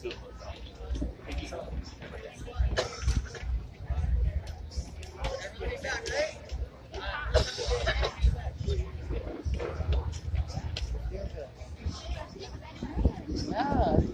Thank you so much. Yeah.